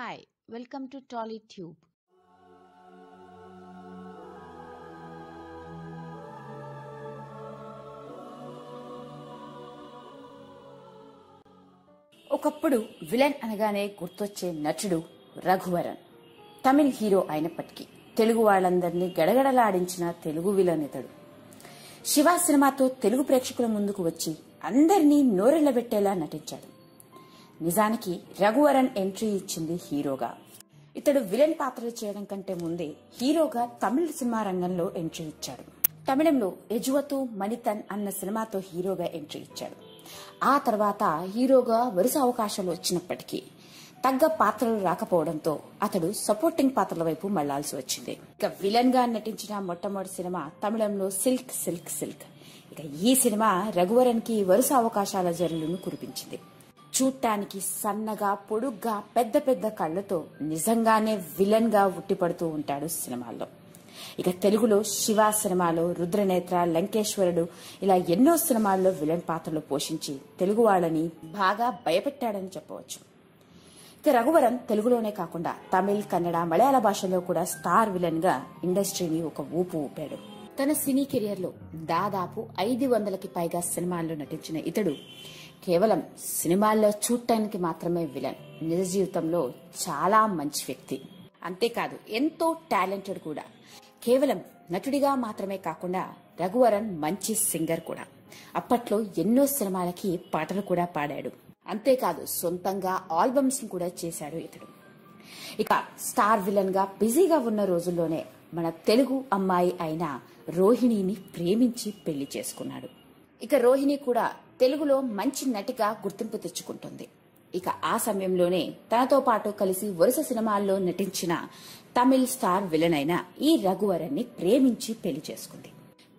Hi, welcome to TollyTube. ఒకప్పుడు villain అనగానే గుర్తొచ్చే నటుడు రఘువరన్. తమిళ్ హీరో అయినప్పటికీ తెలుగు వాళ్ళందరినీ గడగడలాడించిన తెలుగు విలన్ ఇతడు. శివ సినిమాతో తెలుగు ప్రేక్షకుల ముందుకు వచ్చి అందరినీ నోరెళ్ళబెట్టేలా నటించాడు. నిజానికి రఘువరన్ ఎంట్రీ ఇచ్చింది హీరోగా. ఇతడు విలన్ పాత్రలు చేయడం కంటే ముందే హీరోగా తమిళ సినిమా రంగంలో ఎంట్రీ ఇచ్చాడు. తమిళంలో ఎజువతు మణితన్ అన్న సినిమాతో హీరోగా ఎంట్రీ ఇచ్చాడు. ఆ తర్వాత హీరోగా వరుస అవకాశాలు వచ్చినప్పటికీ తగ్గ పాత్రలు రాకపోవడంతో అతడు సపోర్టింగ్ పాత్రల వైపు మళ్ళాల్సి వచ్చింది. ఇక విలన్గా నటించిన మొట్టమొదటి సినిమా తమిళంలో సిల్క్ సిల్క్ సిల్క్. ఇక ఈ సినిమా రఘువరన్కి వరుస అవకాశాల జరులను కురిపించింది. చూడటానికి సన్నగా పొడుగ్గా పెద్ద పెద్ద కళ్ళతో నిజంగానే విలన్గా ఉట్టిపడుతూ ఉంటాడు సినిమాల్లో. ఇక తెలుగులో శివ సినిమాలో రుద్రనేత్ర లంకేశ్వరుడు ఇలా ఎన్నో సినిమాల్లో విలన్ పాత్రలు పోషించి తెలుగు వాళ్ళని బాగా భయపెట్టాడని చెప్పవచ్చు. ఇక రఘువరన్ తెలుగులోనే కాకుండా తమిళ్ కన్నడ మలయాళ భాషలో కూడా స్టార్ విలన్గా ఇండస్ట్రీని ఒక ఊపు ఊపాడు. తన సినీ కెరియర్లో దాదాపు ఐదు వందలకి పైగా సినిమాల్లో నటించిన ఇతడు కేవలం సినిమాల్లో చూడటానికి మాత్రమే విలన్. నిజ జీవితంలో చాలా మంచి వ్యక్తి. అంతేకాదు ఎంతో టాలెంటెడ్ కూడా. కేవలం నటుడిగా మాత్రమే కాకుండా రఘువరన్ మంచి సింగర్ కూడా. అప్పట్లో ఎన్నో సినిమాలకి పాటలు కూడా పాడాడు. అంతేకాదు సొంతంగా ఆల్బమ్స్ కూడా చేశాడు ఇతడు. ఇక స్టార్ విలన్గా బిజీగా ఉన్న రోజుల్లోనే మన తెలుగు అమ్మాయి అయిన రోహిణిని ప్రేమించి పెళ్ళి చేసుకున్నాడు. ఇక రోహిణి కూడా తెలుగులో మంచి నటిగా గుర్తింపు తెచ్చుకుంటుంది. ఇక ఆ సమయంలోనే తనతో పాటు కలిసి వరుస సినిమాల్లో నటించిన తమిళ్ స్టార్ విలన్ అయిన ఈ రఘువరన్ని ప్రేమించి పెళ్ళి చేసుకుంది.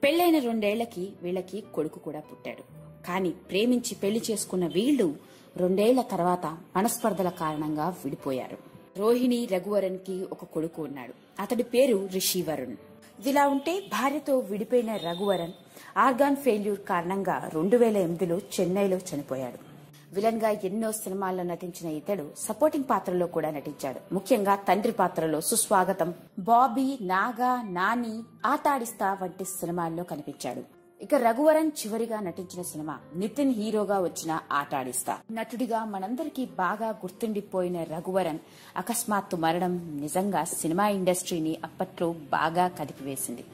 పెళ్ళైన రెండేళ్ళకి వీళ్ళకి కొడుకు కూడా పుట్టాడు. కానీ ప్రేమించి పెళ్ళి చేసుకున్న వీళ్ళు రెండేళ్ళ తర్వాత మనస్పర్ధల కారణంగా విడిపోయారు. రోహిణి రఘువరన్కి ఒక కొడుకు ఉన్నాడు. అతడి పేరు రిషి వరుణ్. ఇదిలా ఉంటే భార్యతో విడిపోయిన రఘువరన్ ఆర్గాన్ ఫెయిల్యూర్ కారణంగా రెండు వేల ఎనిమిదిలో చెన్నైలో చనిపోయాడు. విలన్గా ఎన్నో సినిమాల్లో నటించిన ఇతడు సపోర్టింగ్ పాత్రలో కూడా నటించాడు. ముఖ్యంగా తండ్రి పాత్రలో సుస్వాగతం బాబీ నాగా నాని ఆతాడిస్తా వంటి సినిమాల్లో కనిపించాడు. ఇక రఘువరన్ చివరిగా నటించిన సినిమా నితిన్ హీరోగా వచ్చిన ఆటాడిస్తా. నటుడిగా మనందరికీ బాగా గుర్తుండిపోయిన రఘువరన్ అకస్మాత్తు మరణం నిజంగా సినిమా ఇండస్ట్రీని అప్పట్లో బాగా కదిపివేసింది.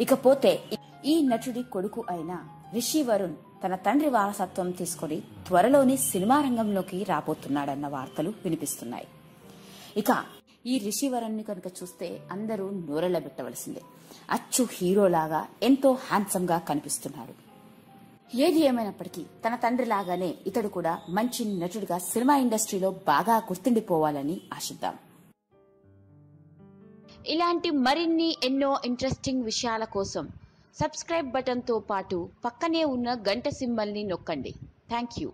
ఇకపోతే ఈ నటుడి కొడుకు అయిన రిషి వరుణ్ తన తండ్రి వారసత్వం తీసుకుని త్వరలోనే సినిమా రంగంలోకి రాబోతున్నాడన్న వార్తలు వినిపిస్తున్నాయి. ఇక ఈ రిషివరన్ని కనుక చూస్తే అందరూ నోరెళ్ళబెట్టవలసిందే అచ్చు హీరోలాగా ఎంతో హ్యాండ్సమ్గా కనిపిస్తున్నాడు. ఏది ఏమైనప్పటికీ తన తండ్రి లాగానే ఇతడు కూడా మంచి నటుడిగా సినిమా ఇండస్ట్రీలో బాగా గుర్తుండిపోవాలని ఆశిద్దాం. ఇలాంటి మరిన్ని ఎన్నో ఇంట్రెస్టింగ్ విషయాల కోసం సబ్స్క్రైబ్ బటన్తో పాటు పక్కనే ఉన్న గంట సింబల్ని నొక్కండి. Thank you